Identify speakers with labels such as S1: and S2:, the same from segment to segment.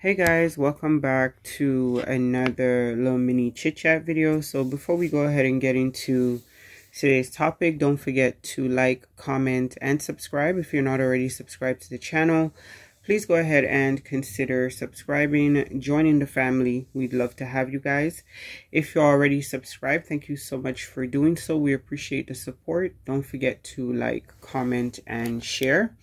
S1: Hey guys, welcome back to another little mini chit chat video. So before we go ahead and get into today's topic, don't forget to like, comment, and subscribe if you're not already subscribed to the channel please go ahead and consider subscribing, joining the family. We'd love to have you guys. If you're already subscribed, thank you so much for doing so. We appreciate the support. Don't forget to like, comment, and share.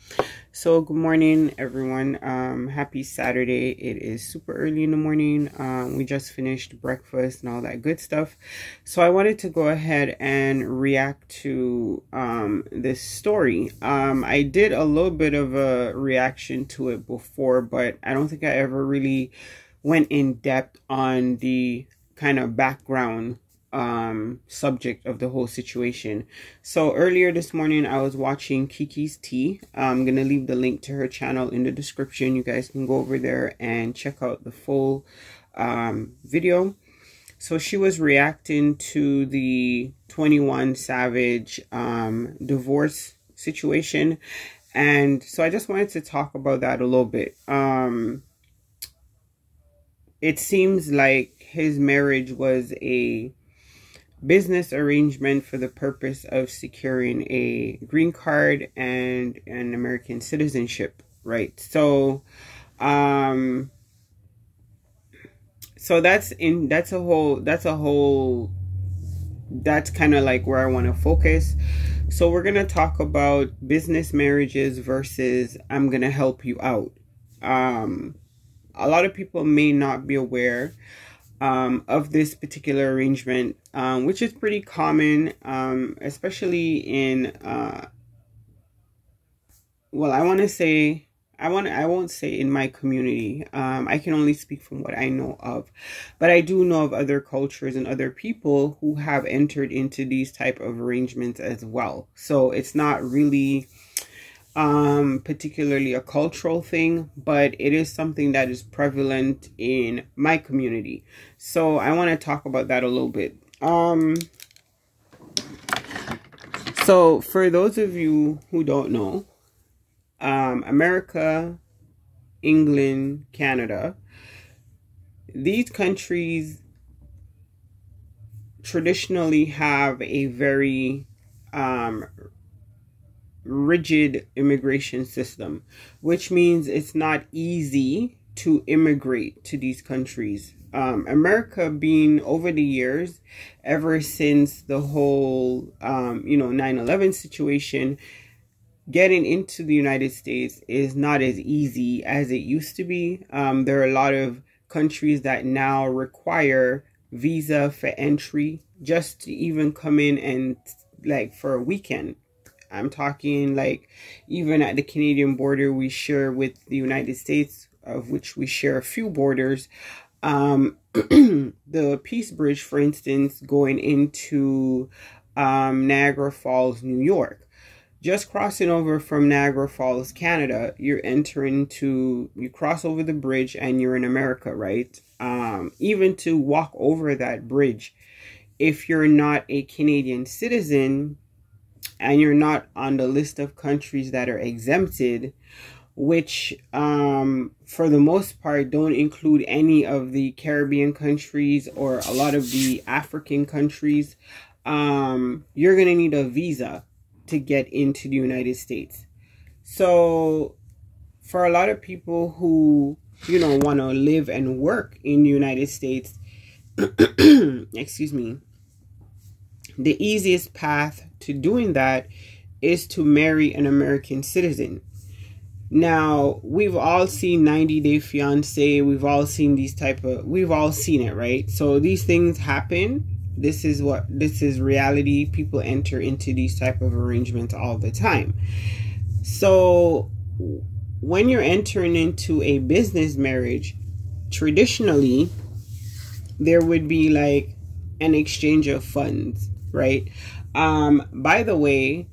S1: So good morning, everyone. Um, happy Saturday. It is super early in the morning. Um, we just finished breakfast and all that good stuff. So I wanted to go ahead and react to um, this story. Um, I did a little bit of a reaction to it it before, but I don't think I ever really went in depth on the kind of background um subject of the whole situation. So earlier this morning i was watching kiki's tea. I'm gonna leave the link to her channel in the description. You guys can go over there and check out the full um video. So she was reacting to the 21 savage um divorce situation and so I just wanted to talk about that a little bit. Um, it seems like his marriage was a business arrangement for the purpose of securing a green card and an American citizenship, right? So, um, so that's in that's a whole that's a whole that's kind of like where I want to focus. So we're going to talk about business marriages versus I'm going to help you out. Um, a lot of people may not be aware um, of this particular arrangement, um, which is pretty common, um, especially in, uh, well, I want to say I want I won't say in my community. Um, I can only speak from what I know of, but I do know of other cultures and other people who have entered into these type of arrangements as well. So it's not really um, particularly a cultural thing, but it is something that is prevalent in my community. So I want to talk about that a little bit. Um, so for those of you who don't know, um, America, England, Canada, these countries traditionally have a very um, rigid immigration system, which means it's not easy to immigrate to these countries. Um, America being over the years, ever since the whole, um, you know, 9 11 situation, getting into the United States is not as easy as it used to be. Um, there are a lot of countries that now require visa for entry just to even come in and like for a weekend. I'm talking like even at the Canadian border we share with the United States, of which we share a few borders. Um, the Peace Bridge, for instance, going into um, Niagara Falls, New York just crossing over from Niagara Falls, Canada, you're entering to, you cross over the bridge and you're in America, right? Um, even to walk over that bridge, if you're not a Canadian citizen and you're not on the list of countries that are exempted, which um, for the most part don't include any of the Caribbean countries or a lot of the African countries, um, you're to need a visa to get into the United States. So for a lot of people who, you know, want to live and work in the United States, excuse me, the easiest path to doing that is to marry an American citizen. Now, we've all seen 90 Day Fiance, we've all seen these type of we've all seen it, right? So these things happen this is what this is reality. People enter into these type of arrangements all the time. So when you're entering into a business marriage traditionally there would be like an exchange of funds right? Um by the way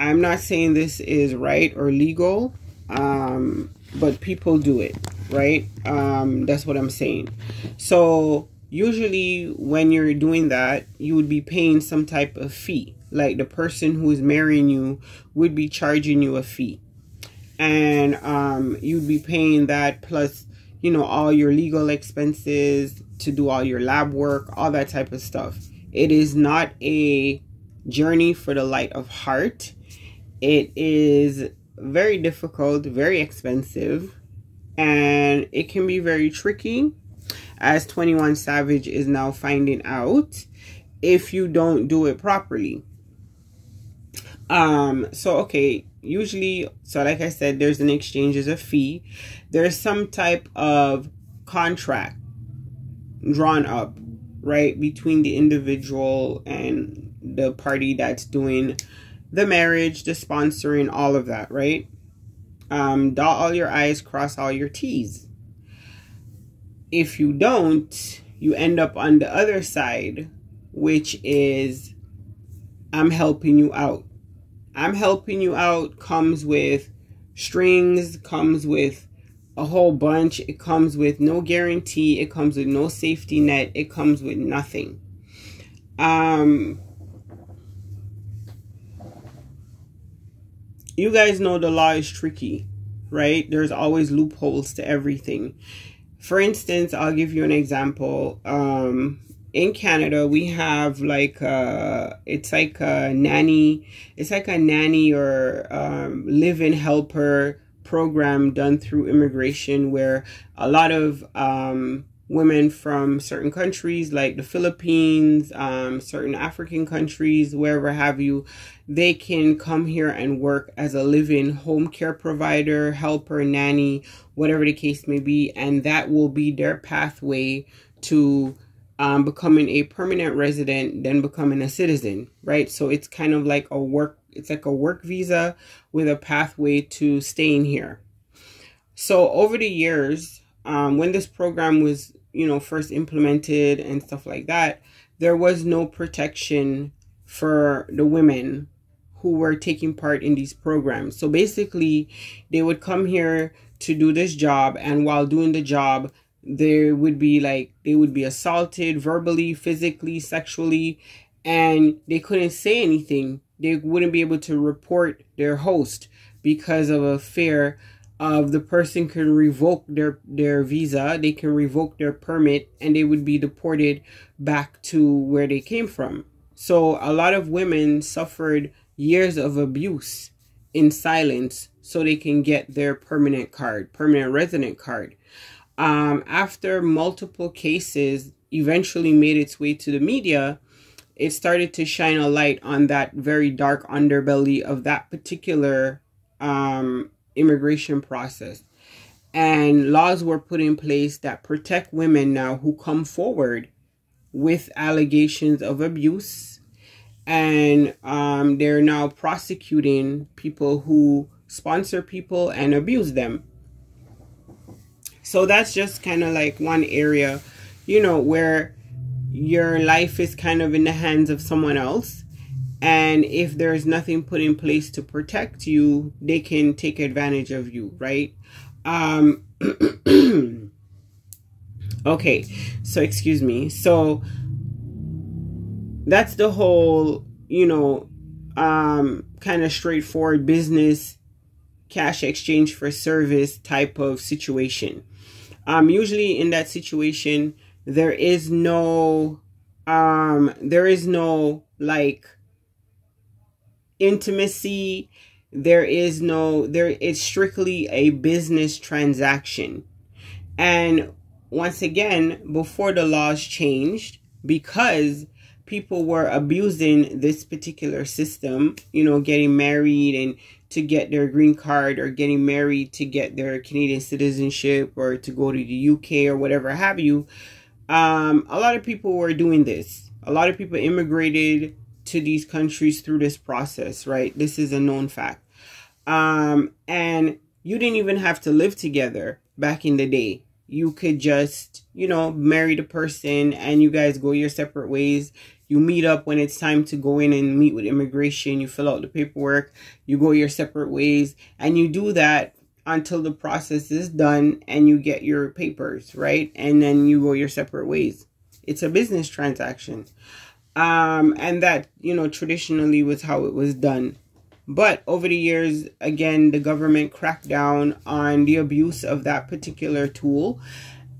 S1: i'm not saying this is right or legal um but people do it right? Um that's what i'm saying. So usually when you're doing that you would be paying some type of fee. Like the person who is marrying you would be charging you a fee. And um, you'd be paying that plus you know all your legal expenses to do all your lab work all that type of stuff. It is not a journey for the light of heart. It is very difficult very expensive and it can be very tricky as 21 savage is now finding out if you don't do it properly. Um so okay usually so like i said there's an exchange as a fee. There's some type of contract drawn up right between the individual and the party that's doing the marriage the sponsoring all of that right? Um dot all your i's cross all your t's if you don't you end up on the other side which is i'm helping you out I'm helping you out comes with strings, comes with a whole bunch. It comes with no guarantee. It comes with no safety net. It comes with nothing. Um, you guys know the law is tricky, right? There's always loopholes to everything. For instance, I'll give you an example. Um, in Canada, we have like uh it's like a nanny, it's like a nanny or um, live-in helper program done through immigration where a lot of um, women from certain countries like the Philippines, um, certain African countries, wherever have you, they can come here and work as a living home care provider, helper, nanny, whatever the case may be, and that will be their pathway to um, becoming a permanent resident, then becoming a citizen, right? So it's kind of like a work, it's like a work visa with a pathway to staying here. So over the years, um, when this program was, you know, first implemented and stuff like that, there was no protection for the women who were taking part in these programs. So basically, they would come here to do this job, and while doing the job, there would be like they would be assaulted verbally physically sexually and they couldn't say anything they wouldn't be able to report their host because of a fear of the person can revoke their their visa they can revoke their permit and they would be deported back to where they came from. So a lot of women suffered years of abuse in silence so they can get their permanent card permanent resident card. Um, after multiple cases eventually made its way to the media, it started to shine a light on that very dark underbelly of that particular um, immigration process. And laws were put in place that protect women now who come forward with allegations of abuse. And um, they're now prosecuting people who sponsor people and abuse them. So that's just kind of like one area, you know, where your life is kind of in the hands of someone else. And if there's nothing put in place to protect you, they can take advantage of you, right? Um, okay, so excuse me. So that's the whole, you know, um, kind of straightforward business cash exchange for service type of situation um usually in that situation there is no um there is no like intimacy there is no there it's strictly a business transaction and once again before the laws changed because people were abusing this particular system you know getting married and to get their green card or getting married to get their Canadian citizenship or to go to the UK or whatever have you. Um, a lot of people were doing this. A lot of people immigrated to these countries through this process, right? This is a known fact. Um, and you didn't even have to live together back in the day. You could just, you know, marry the person and you guys go your separate ways. You meet up when it's time to go in and meet with immigration. You fill out the paperwork. You go your separate ways. And you do that until the process is done and you get your papers, right? And then you go your separate ways. It's a business transaction. Um, and that, you know, traditionally was how it was done. But over the years, again, the government cracked down on the abuse of that particular tool.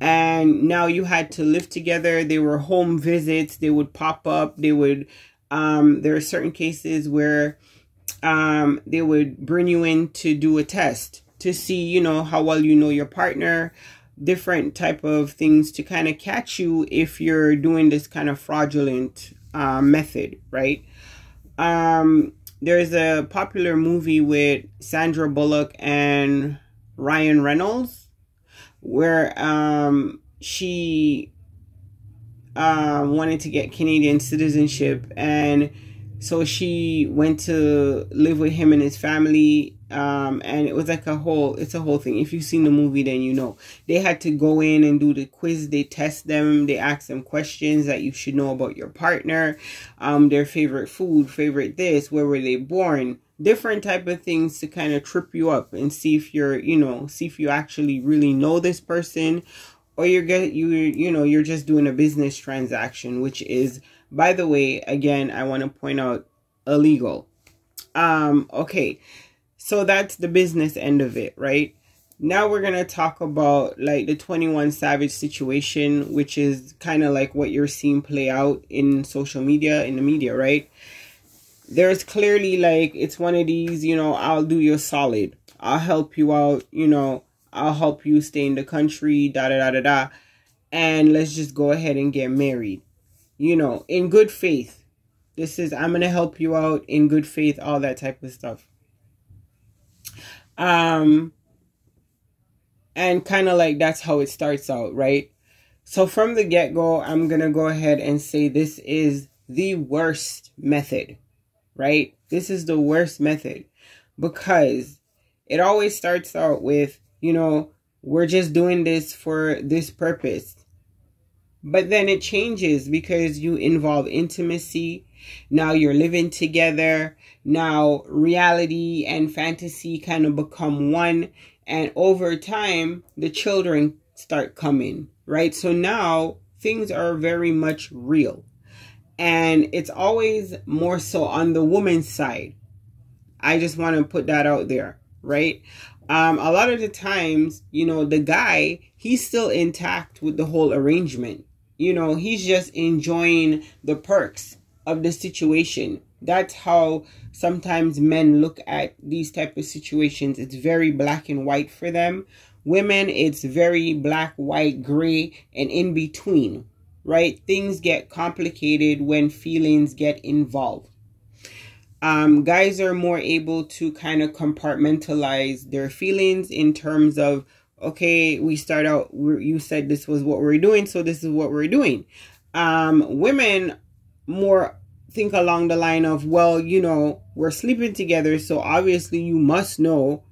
S1: And now you had to live together. There were home visits. They would pop up. They would, um, there are certain cases where um, they would bring you in to do a test to see, you know, how well you know your partner, different type of things to kind of catch you if you're doing this kind of fraudulent uh, method, right? Um, there's a popular movie with Sandra Bullock and Ryan Reynolds where um, she uh, wanted to get Canadian citizenship and so she went to live with him and his family um, and it was like a whole it's a whole thing. If you've seen the movie then you know. They had to go in and do the quiz. They test them. They ask them questions that you should know about your partner um, their favorite food favorite this where were they born? Different type of things to kind of trip you up and see if you're you know see if you actually really know this person or you're get you you know you're just doing a business transaction which is by the way again i want to point out illegal. Um okay so that's the business end of it, right? Now we're going to talk about like the 21 Savage situation, which is kind of like what you're seeing play out in social media, in the media, right? There's clearly like, it's one of these, you know, I'll do you solid. I'll help you out, you know, I'll help you stay in the country, da da da da da. And let's just go ahead and get married, you know, in good faith. This is, I'm going to help you out in good faith, all that type of stuff. Um, and kind of like that's how it starts out, right? So from the get go, I'm going to go ahead and say this is the worst method, right? This is the worst method because it always starts out with, you know, we're just doing this for this purpose. But then it changes because you involve intimacy. Now you're living together. Now reality and fantasy kind of become one. And over time, the children start coming, right? So now things are very much real. And it's always more so on the woman's side. I just want to put that out there, right? Um, a lot of the times, you know, the guy, he's still intact with the whole arrangement you know, he's just enjoying the perks of the situation. That's how sometimes men look at these type of situations. It's very black and white for them. Women, it's very black, white, gray, and in between, right? Things get complicated when feelings get involved. Um, guys are more able to kind of compartmentalize their feelings in terms of okay, we start out, you said this was what we're doing, so this is what we're doing. Um, women more think along the line of, well, you know, we're sleeping together, so obviously you must know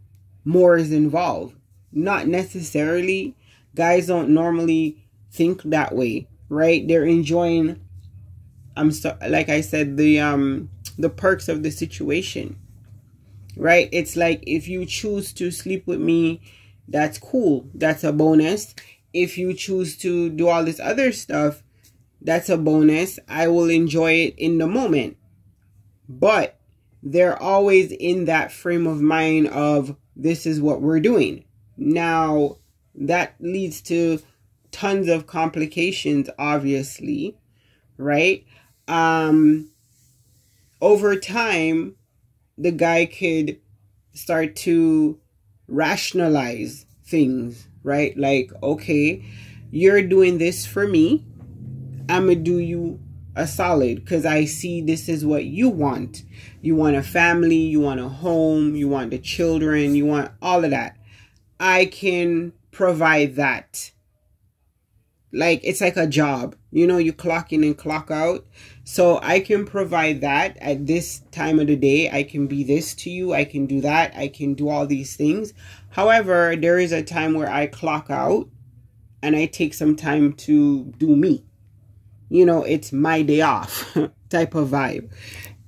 S1: more is involved. Not necessarily. Guys don't normally think that way, right? They're enjoying I'm so like I said the um the perks of the situation. Right? It's like if you choose to sleep with me that's cool. That's a bonus. If you choose to do all this other stuff, that's a bonus. I will enjoy it in the moment. But they're always in that frame of mind of this is what we're doing. Now, that leads to tons of complications, obviously, right? Um, over time, the guy could start to rationalize things, right? Like, okay, you're doing this for me. I'm going to do you a solid because I see this is what you want. You want a family, you want a home, you want the children, you want all of that. I can provide that. Like, it's like a job. You know, you clock in and clock out. So I can provide that at this time of the day. I can be this to you. I can do that. I can do all these things. However, there is a time where I clock out and I take some time to do me. You know, it's my day off type of vibe.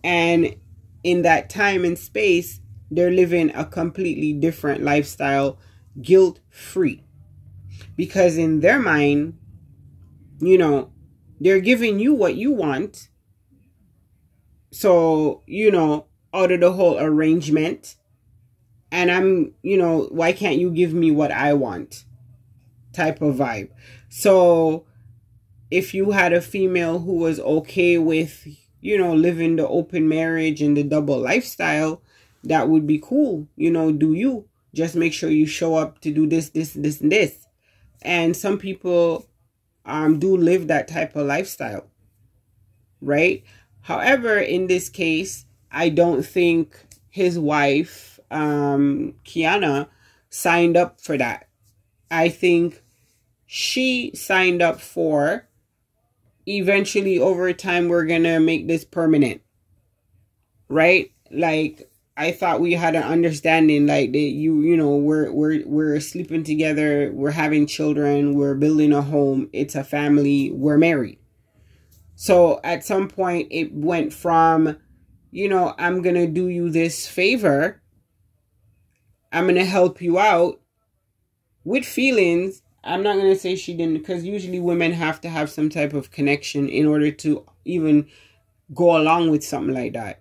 S1: And in that time and space, they're living a completely different lifestyle, guilt free. Because in their mind, you know, they're giving you what you want. So, you know, out of the whole arrangement. And I'm, you know, why can't you give me what I want? Type of vibe. So if you had a female who was okay with, you know, living the open marriage and the double lifestyle, that would be cool. You know, do you just make sure you show up to do this, this, this, and this. And some people um, do live that type of lifestyle, right? However, in this case, I don't think his wife, um, Kiana, signed up for that. I think she signed up for eventually over time we're gonna make this permanent. Right? Like i thought we had an understanding like that you you know we're we're we're sleeping together we're having children we're building a home it's a family we're married. So at some point it went from you know i'm gonna do you this favor i'm gonna help you out with feelings I'm not going to say she didn't because usually women have to have some type of connection in order to even go along with something like that.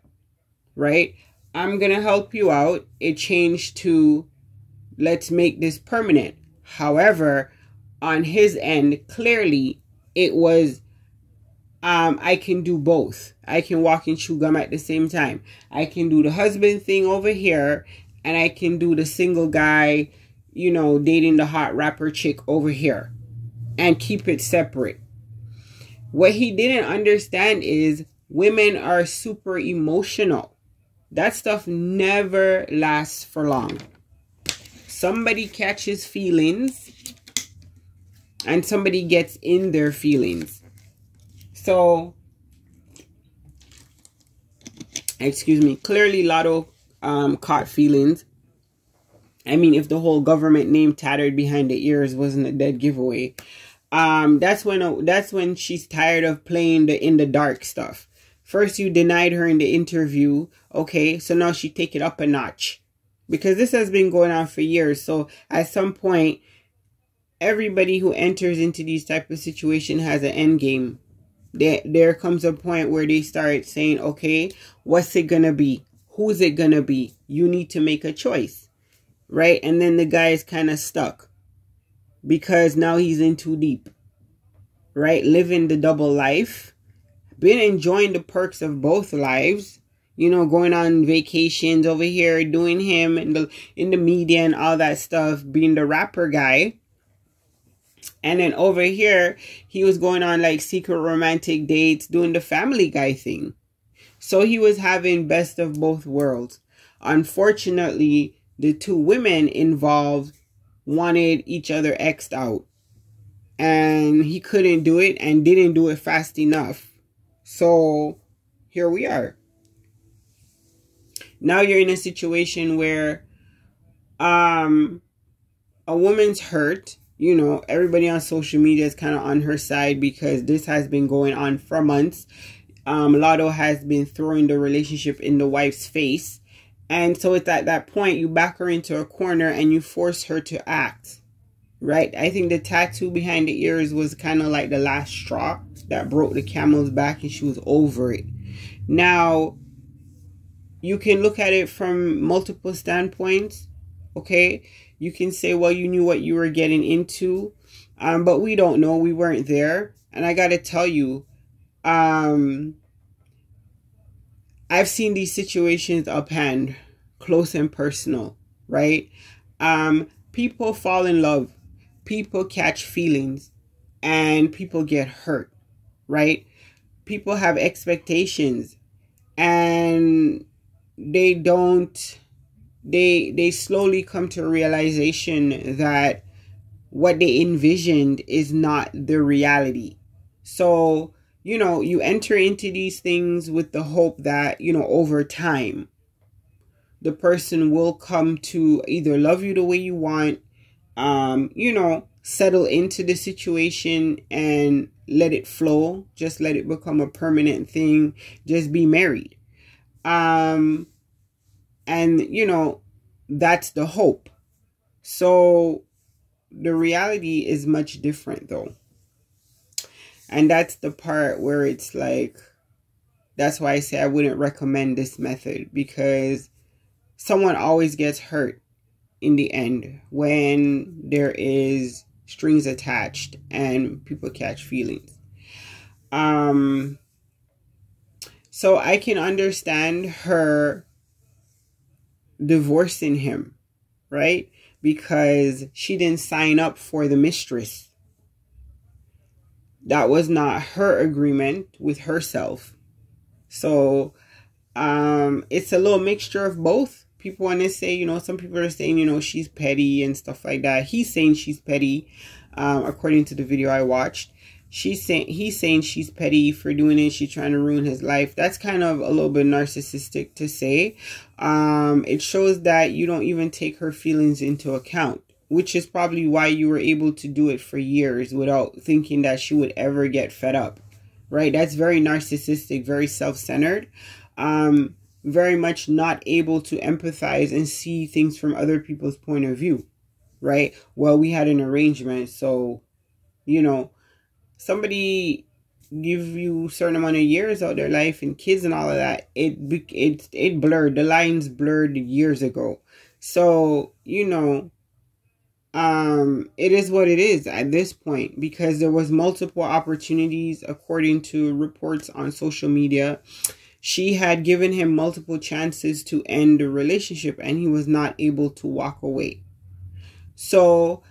S1: Right? I'm going to help you out. It changed to let's make this permanent. However, on his end, clearly it was um I can do both. I can walk and chew gum at the same time. I can do the husband thing over here and I can do the single guy you know, dating the hot rapper chick over here and keep it separate. What he didn't understand is women are super emotional. That stuff never lasts for long. Somebody catches feelings and somebody gets in their feelings. So, excuse me, clearly Latto um, caught feelings I mean, if the whole government name tattered behind the ears wasn't a dead giveaway, um, that's when uh, that's when she's tired of playing the in the dark stuff. First, you denied her in the interview, okay, so now she take it up a notch because this has been going on for years. So at some point, everybody who enters into these type of situation has an end game. There, there comes a point where they start saying, okay, what's it gonna be? Who's it gonna be? You need to make a choice right? And then the guy is kind of stuck because now he's in too deep, right? Living the double life, been enjoying the perks of both lives, you know, going on vacations over here, doing him in the in the media and all that stuff, being the rapper guy. And then over here, he was going on like secret romantic dates, doing the family guy thing. So he was having best of both worlds. Unfortunately, the two women involved wanted each other xed out. And he couldn't do it and didn't do it fast enough. So here we are. Now you're in a situation where um a woman's hurt. You know, everybody on social media is kind of on her side because this has been going on for months. Um, Latto has been throwing the relationship in the wife's face and so it's at that point you back her into a corner and you force her to act. Right? I think the tattoo behind the ears was kind of like the last straw that broke the camel's back and she was over it. Now, you can look at it from multiple standpoints. Okay? You can say, well, you knew what you were getting into. Um, but we don't know. We weren't there. And I got to tell you, um, I've seen these situations uphand close and personal, right? Um, people fall in love, people catch feelings, and people get hurt, right? People have expectations and they don't they they slowly come to a realization that what they envisioned is not the reality. So you know, you enter into these things with the hope that, you know, over time, the person will come to either love you the way you want, um, you know, settle into the situation and let it flow. Just let it become a permanent thing. Just be married. Um, and, you know, that's the hope. So the reality is much different though. And that's the part where it's like, That's why I say I wouldn't recommend this method because someone always gets hurt in the end when there is strings attached and people catch feelings. Um so I can understand her divorcing him, right? Because she didn't sign up for the mistress. That was not her agreement with herself. So um it's a little mixture of both. People want to say, you know, some people are saying, you know, she's petty and stuff like that. He's saying she's petty, um, according to the video I watched she's saying he's saying she's petty for doing it she's trying to ruin his life that's kind of a little bit narcissistic to say um it shows that you don't even take her feelings into account which is probably why you were able to do it for years without thinking that she would ever get fed up right that's very narcissistic very self-centered um very much not able to empathize and see things from other people's point of view right well we had an arrangement so you know somebody give you certain amount of years of their life and kids and all of that, it it it blurred. The lines blurred years ago. So you know, um, it is what it is at this point because there was multiple opportunities according to reports on social media. She had given him multiple chances to end the relationship and he was not able to walk away. So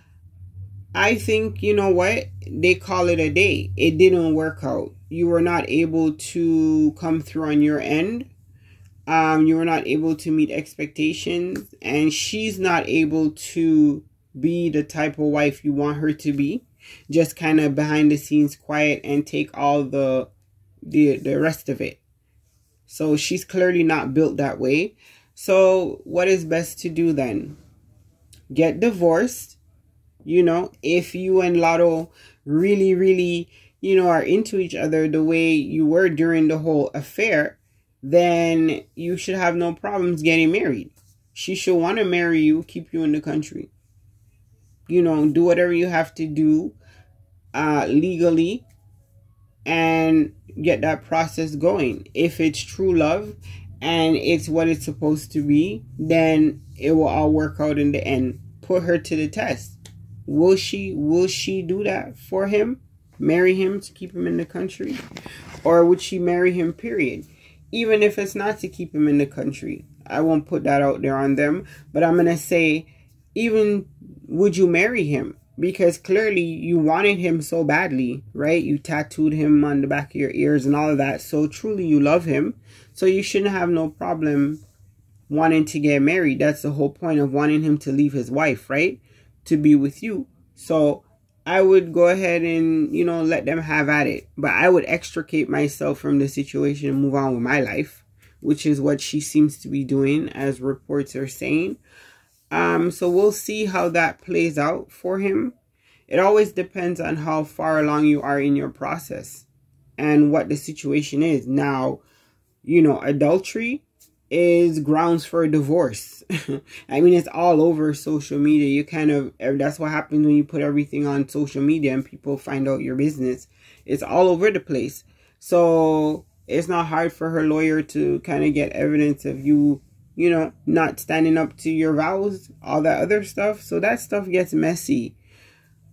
S1: I think, you know what? They call it a day. It didn't work out. You were not able to come through on your end. Um, you were not able to meet expectations. And she's not able to be the type of wife you want her to be. Just kind of behind the scenes quiet and take all the the the rest of it. So she's clearly not built that way. So what is best to do then? Get divorced you know, if you and Latto really, really, you know, are into each other the way you were during the whole affair, then you should have no problems getting married. She should want to marry you, keep you in the country. You know, do whatever you have to do uh, legally and get that process going. If it's true love and it's what it's supposed to be, then it will all work out in the end. Put her to the test Will she will she do that for him? Marry him to keep him in the country? Or would she marry him period? Even if it's not to keep him in the country. I won't put that out there on them, but I'm going to say even would you marry him? Because clearly you wanted him so badly, right? You tattooed him on the back of your ears and all of that. So truly you love him. So you shouldn't have no problem wanting to get married. That's the whole point of wanting him to leave his wife, right? to be with you. So I would go ahead and, you know, let them have at it. But I would extricate myself from the situation and move on with my life, which is what she seems to be doing, as reports are saying. Um, so we'll see how that plays out for him. It always depends on how far along you are in your process and what the situation is. Now, you know, adultery is grounds for a divorce. I mean, it's all over social media. You kind of, that's what happens when you put everything on social media and people find out your business. It's all over the place. So it's not hard for her lawyer to kind of get evidence of you, you know, not standing up to your vows, all that other stuff. So that stuff gets messy.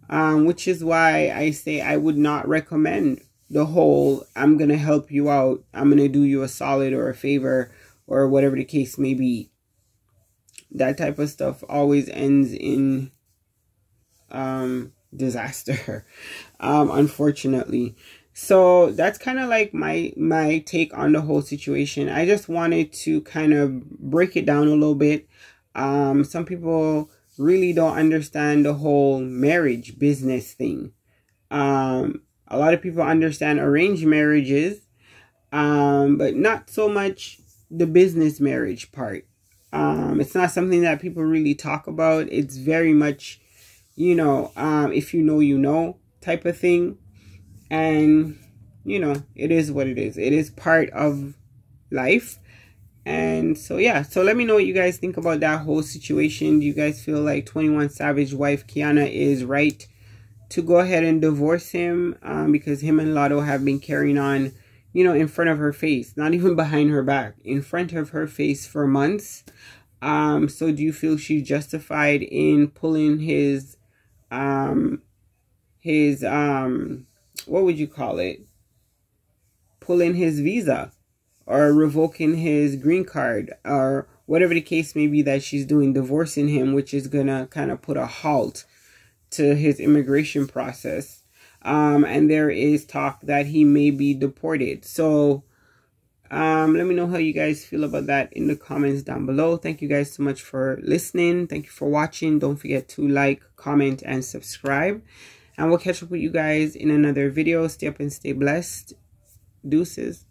S1: Um, which is why I say I would not recommend the whole I'm going to help you out. I'm going to do you a solid or a favor or whatever the case may be. That type of stuff always ends in um, disaster, um, unfortunately. So that's kind of like my my take on the whole situation. I just wanted to kind of break it down a little bit. Um, some people really don't understand the whole marriage business thing. Um, a lot of people understand arranged marriages, um, but not so much the business marriage part. Um, it's not something that people really talk about. It's very much, you know, um, if you know, you know type of thing. And, you know, it is what it is. It is part of life. And so, yeah. So let me know what you guys think about that whole situation. Do you guys feel like 21 Savage wife Kiana is right to go ahead and divorce him? Um, because him and Latto have been carrying on you know, in front of her face, not even behind her back, in front of her face for months. Um, so do you feel she's justified in pulling his, um, his, um, what would you call it? Pulling his visa or revoking his green card or whatever the case may be that she's doing, divorcing him, which is gonna kind of put a halt to his immigration process. Um, and there is talk that he may be deported. So, um, let me know how you guys feel about that in the comments down below. Thank you guys so much for listening. Thank you for watching. Don't forget to like, comment, and subscribe. And we'll catch up with you guys in another video. Stay up and stay blessed. Deuces.